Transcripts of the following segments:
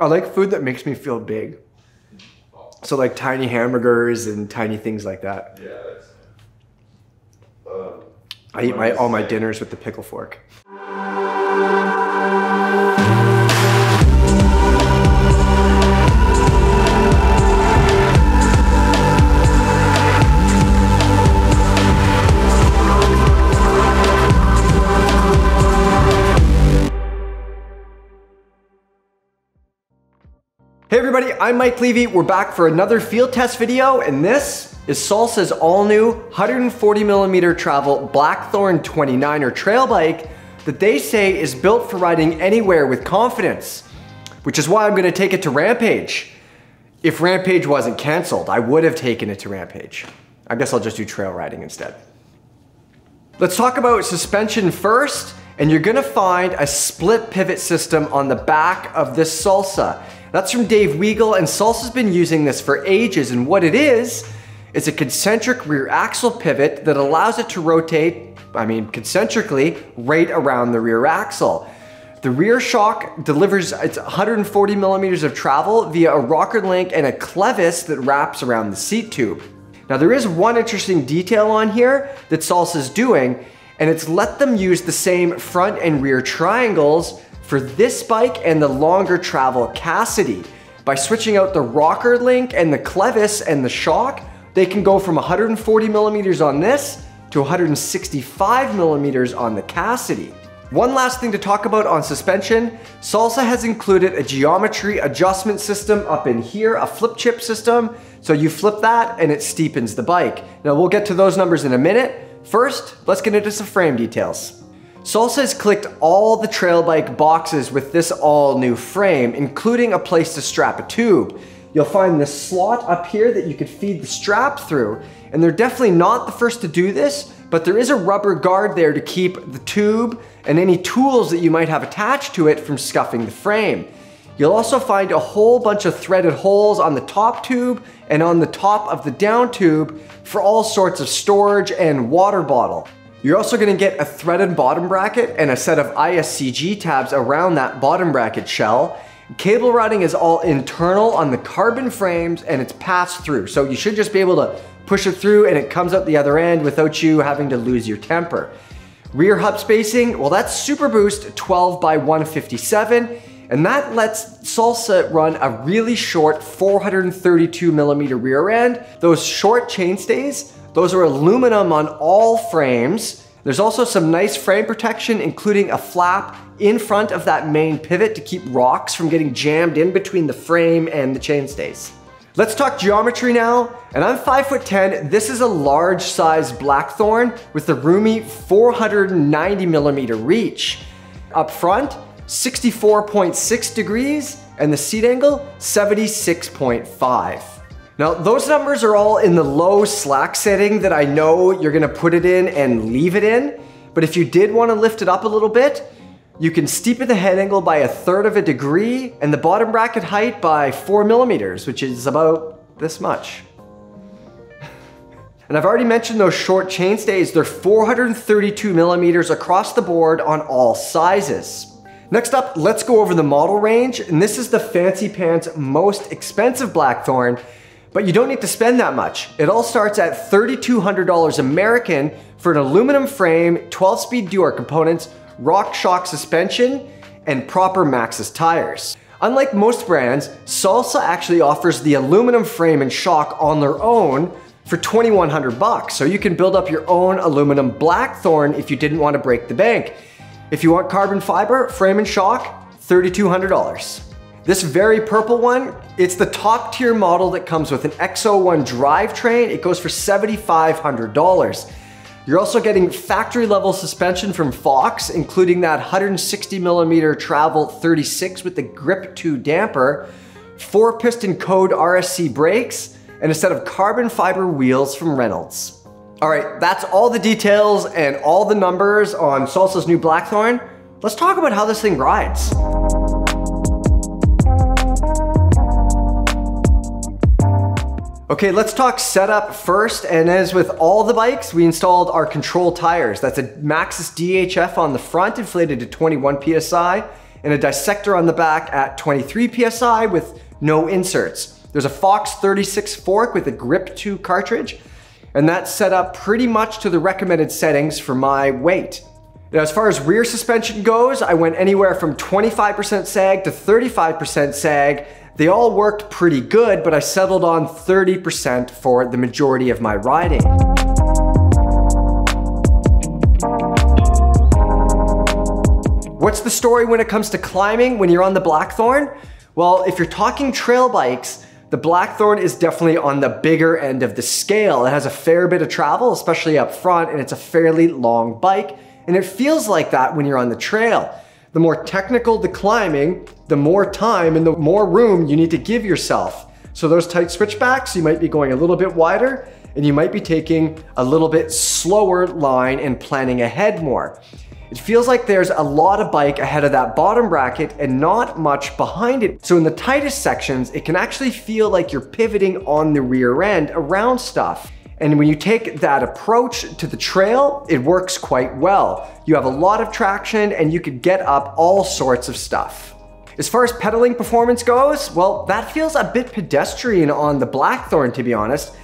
I like food that makes me feel big. So like tiny hamburgers and tiny things like that. Yeah. That's, um, I eat my all my dinners with the pickle fork. Hey everybody, I'm Mike Levy. We're back for another field test video, and this is Salsa's all new 140 millimeter travel Blackthorn 29er trail bike that they say is built for riding anywhere with confidence, which is why I'm gonna take it to Rampage. If Rampage wasn't canceled, I would have taken it to Rampage. I guess I'll just do trail riding instead. Let's talk about suspension first, and you're gonna find a split pivot system on the back of this Salsa. That's from Dave Weagle, and Salsa's been using this for ages, and what it is, is a concentric rear axle pivot that allows it to rotate, I mean concentrically, right around the rear axle. The rear shock delivers its 140 millimeters of travel via a rocker link and a clevis that wraps around the seat tube. Now there is one interesting detail on here that Salsa's doing, and it's let them use the same front and rear triangles for this bike and the longer travel Cassidy. By switching out the rocker link and the clevis and the shock, they can go from 140 millimeters on this to 165 millimeters on the Cassidy. One last thing to talk about on suspension, Salsa has included a geometry adjustment system up in here, a flip chip system. So you flip that and it steepens the bike. Now we'll get to those numbers in a minute. First, let's get into some frame details. Salsa has clicked all the trail bike boxes with this all new frame, including a place to strap a tube. You'll find this slot up here that you could feed the strap through, and they're definitely not the first to do this, but there is a rubber guard there to keep the tube and any tools that you might have attached to it from scuffing the frame. You'll also find a whole bunch of threaded holes on the top tube and on the top of the down tube for all sorts of storage and water bottle. You're also gonna get a threaded bottom bracket and a set of ISCG tabs around that bottom bracket shell. Cable routing is all internal on the carbon frames and it's passed through. So you should just be able to push it through and it comes out the other end without you having to lose your temper. Rear hub spacing, well that's Super Boost 12 by 157 and that lets Salsa run a really short 432 millimeter rear end. Those short chainstays those are aluminum on all frames. There's also some nice frame protection, including a flap in front of that main pivot to keep rocks from getting jammed in between the frame and the chainstays. Let's talk geometry now, and I'm 5'10". This is a large size Blackthorn with a roomy 490 millimeter reach. Up front, 64.6 degrees, and the seat angle, 76.5. Now those numbers are all in the low slack setting that I know you're gonna put it in and leave it in. But if you did wanna lift it up a little bit, you can steepen the head angle by a third of a degree and the bottom bracket height by four millimeters, which is about this much. And I've already mentioned those short chainstays. They're 432 millimeters across the board on all sizes. Next up, let's go over the model range. And this is the Fancy Pants most expensive Blackthorn. But you don't need to spend that much. It all starts at $3,200 American for an aluminum frame, 12-speed Deore components, RockShox suspension, and proper Maxxis tires. Unlike most brands, Salsa actually offers the aluminum frame and shock on their own for 2100 bucks. So you can build up your own aluminum Blackthorn if you didn't want to break the bank. If you want carbon fiber, frame and shock, $3,200. This very purple one, it's the top tier model that comes with an X01 drivetrain. It goes for $7,500. You're also getting factory level suspension from Fox, including that 160 millimeter travel 36 with the Grip 2 damper, four piston Code RSC brakes, and a set of carbon fiber wheels from Reynolds. All right, that's all the details and all the numbers on Salsa's new Blackthorn. Let's talk about how this thing rides. Okay, let's talk setup first. And as with all the bikes, we installed our control tires. That's a Maxxis DHF on the front, inflated to 21 PSI, and a Dissector on the back at 23 PSI with no inserts. There's a Fox 36 fork with a Grip 2 cartridge, and that's set up pretty much to the recommended settings for my weight. Now, as far as rear suspension goes, I went anywhere from 25% sag to 35% sag. They all worked pretty good, but I settled on 30% for the majority of my riding. What's the story when it comes to climbing when you're on the Blackthorn? Well, if you're talking trail bikes, the Blackthorn is definitely on the bigger end of the scale. It has a fair bit of travel, especially up front, and it's a fairly long bike. And it feels like that when you're on the trail. The more technical the climbing, the more time and the more room you need to give yourself. So those tight switchbacks, you might be going a little bit wider and you might be taking a little bit slower line and planning ahead more. It feels like there's a lot of bike ahead of that bottom bracket and not much behind it. So in the tightest sections, it can actually feel like you're pivoting on the rear end around stuff. And when you take that approach to the trail, it works quite well. You have a lot of traction and you can get up all sorts of stuff. As far as pedaling performance goes, well, that feels a bit pedestrian on the Blackthorn to be honest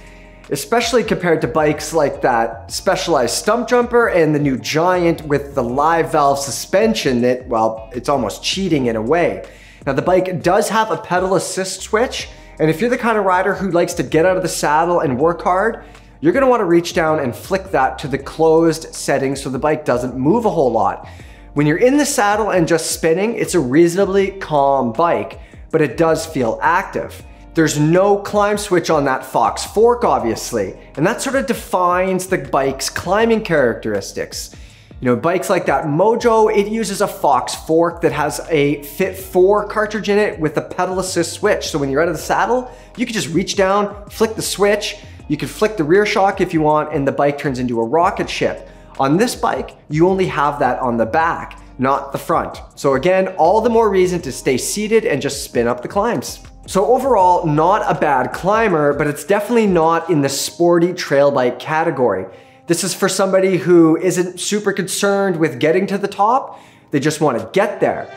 especially compared to bikes like that Specialized Stumpjumper and the new Giant with the live valve suspension that, well, it's almost cheating in a way. Now the bike does have a pedal assist switch, and if you're the kind of rider who likes to get out of the saddle and work hard, you're gonna wanna reach down and flick that to the closed setting so the bike doesn't move a whole lot. When you're in the saddle and just spinning, it's a reasonably calm bike, but it does feel active. There's no climb switch on that Fox fork, obviously, and that sort of defines the bike's climbing characteristics. You know, bikes like that Mojo, it uses a Fox fork that has a Fit 4 cartridge in it with a pedal assist switch. So when you're out of the saddle, you can just reach down, flick the switch, you can flick the rear shock if you want, and the bike turns into a rocket ship. On this bike, you only have that on the back, not the front. So again, all the more reason to stay seated and just spin up the climbs. So overall, not a bad climber, but it's definitely not in the sporty trail bike category. This is for somebody who isn't super concerned with getting to the top, they just want to get there.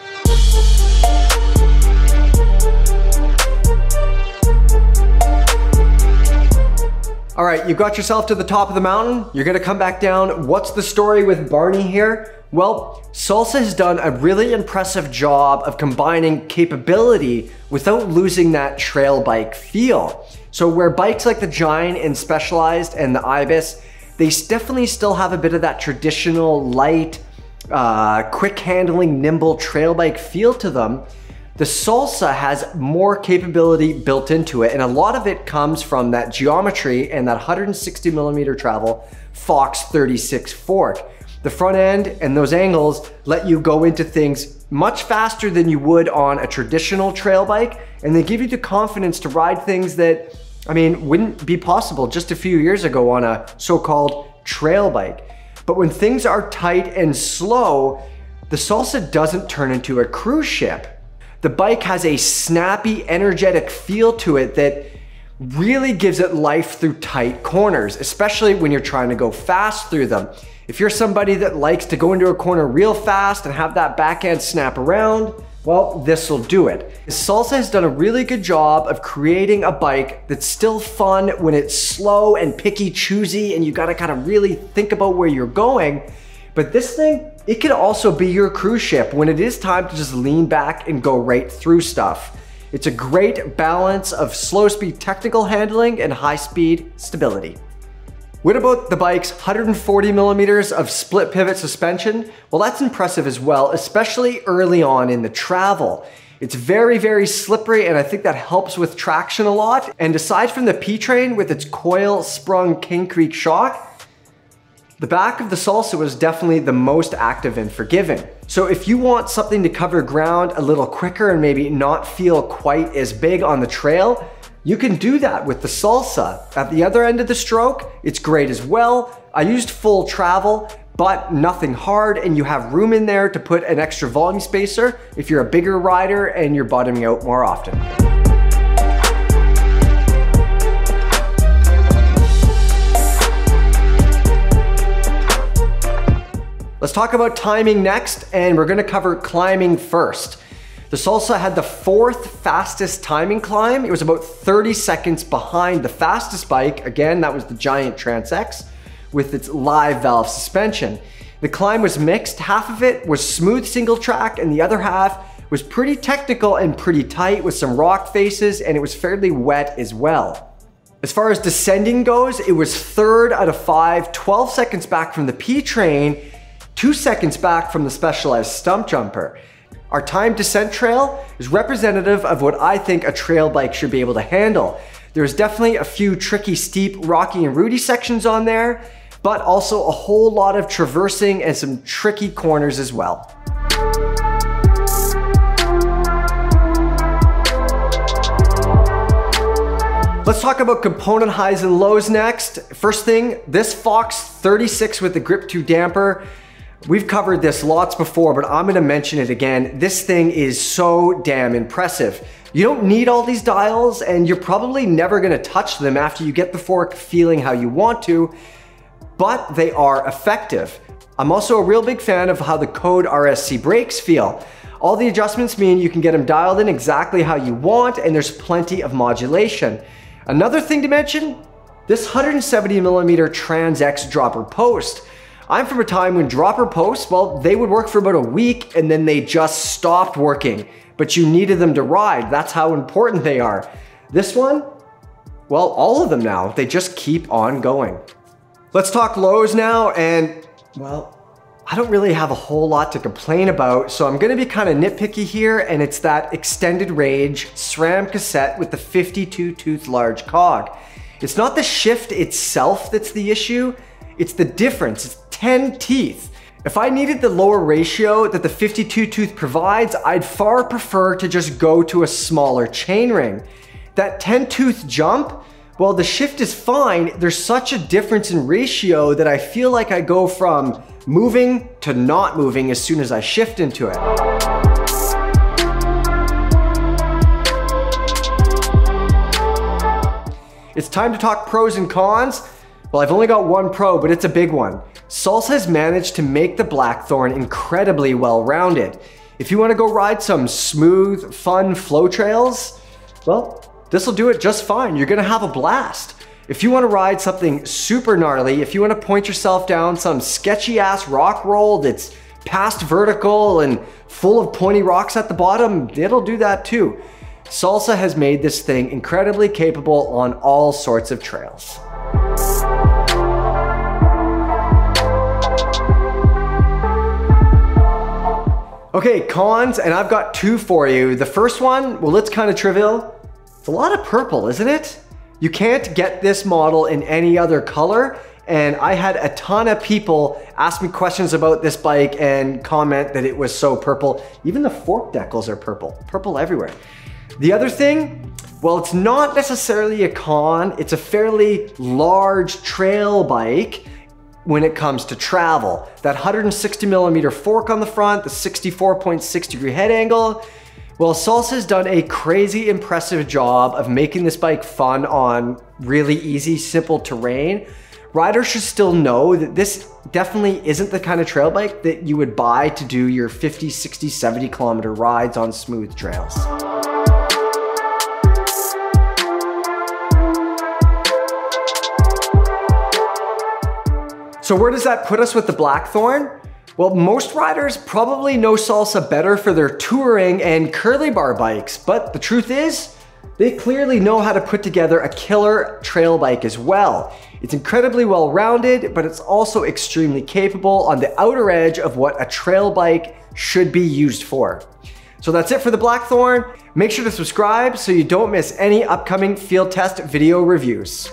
All right, you got yourself to the top of the mountain. You're gonna come back down. What's the story with Barney here? Well, Salsa has done a really impressive job of combining capability without losing that trail bike feel. So where bikes like the Giant and Specialized and the Ibis, they definitely still have a bit of that traditional light, uh, quick handling, nimble trail bike feel to them. The Salsa has more capability built into it, and a lot of it comes from that geometry and that 160 millimeter travel Fox 36 fork. The front end and those angles let you go into things much faster than you would on a traditional trail bike, and they give you the confidence to ride things that, I mean, wouldn't be possible just a few years ago on a so-called trail bike. But when things are tight and slow, the Salsa doesn't turn into a cruise ship. The bike has a snappy, energetic feel to it that really gives it life through tight corners, especially when you're trying to go fast through them. If you're somebody that likes to go into a corner real fast and have that backhand snap around, well, this will do it. Salsa has done a really good job of creating a bike that's still fun when it's slow and picky choosy and you gotta kind of really think about where you're going. But this thing, it can also be your cruise ship when it is time to just lean back and go right through stuff. It's a great balance of slow speed technical handling and high speed stability. What about the bike's 140 millimeters of split pivot suspension? Well, that's impressive as well, especially early on in the travel. It's very, very slippery and I think that helps with traction a lot. And aside from the P-Train with its coil sprung Cane Creek shock, the back of the Salsa was definitely the most active and forgiving. So if you want something to cover ground a little quicker and maybe not feel quite as big on the trail, you can do that with the salsa. At the other end of the stroke, it's great as well. I used full travel, but nothing hard, and you have room in there to put an extra volume spacer if you're a bigger rider and you're bottoming out more often. Let's talk about timing next, and we're gonna cover climbing first. The Salsa had the fourth fastest timing climb. It was about 30 seconds behind the fastest bike. Again, that was the Giant Trance X with its live valve suspension. The climb was mixed. Half of it was smooth single track and the other half was pretty technical and pretty tight with some rock faces and it was fairly wet as well. As far as descending goes, it was third out of five, 12 seconds back from the P train, two seconds back from the Specialized Stumpjumper. Our time descent trail is representative of what I think a trail bike should be able to handle. There's definitely a few tricky, steep, rocky, and rooty sections on there, but also a whole lot of traversing and some tricky corners as well. Let's talk about component highs and lows next. First thing, this Fox 36 with the Grip 2 damper. We've covered this lots before, but I'm gonna mention it again. This thing is so damn impressive. You don't need all these dials and you're probably never gonna touch them after you get the fork feeling how you want to, but they are effective. I'm also a real big fan of how the Code RSC brakes feel. All the adjustments mean you can get them dialed in exactly how you want and there's plenty of modulation. Another thing to mention, this 170 millimeter TranzX dropper post. I'm from a time when dropper posts, well, they would work for about a week and then they just stopped working, but you needed them to ride. That's how important they are. This one, well, all of them now, they just keep on going. Let's talk lows now and, well, I don't really have a whole lot to complain about, so I'm gonna be kind of nitpicky here, and it's that extended range SRAM cassette with the 52 tooth large cog. It's not the shift itself that's the issue, it's the difference, it's 10 teeth. If I needed the lower ratio that the 52 tooth provides, I'd far prefer to just go to a smaller chainring. That 10 tooth jump, well, the shift is fine, there's such a difference in ratio that I feel like I go from moving to not moving as soon as I shift into it. It's time to talk pros and cons. Well, I've only got one pro, but it's a big one. Salsa has managed to make the Blackthorn incredibly well-rounded. If you want to go ride some smooth, fun flow trails, well, this will do it just fine. You're gonna have a blast. If you wanna ride something super gnarly, if you wanna point yourself down some sketchy ass rock roll that's past vertical and full of pointy rocks at the bottom, it'll do that too. Salsa has made this thing incredibly capable on all sorts of trails. Okay, cons, and I've got two for you. The first one, well, it's kind of trivial. It's a lot of purple, isn't it? You can't get this model in any other color. And I had a ton of people ask me questions about this bike and comment that it was so purple. Even the fork decals are purple, purple everywhere. The other thing, well, it's not necessarily a con. It's a fairly large trail bike when it comes to travel. That 160 millimeter fork on the front, the 64.6 degree head angle, well, Salsa's done a crazy impressive job of making this bike fun on really easy, simple terrain. Riders should still know that this definitely isn't the kind of trail bike that you would buy to do your 50, 60, 70 kilometer rides on smooth trails. So where does that put us with the Blackthorn? Well, most riders probably know Salsa better for their touring and curly bar bikes, but the truth is, they clearly know how to put together a killer trail bike as well. It's incredibly well rounded, but it's also extremely capable on the outer edge of what a trail bike should be used for. So that's it for the Blackthorn. Make sure to subscribe so you don't miss any upcoming field test video reviews.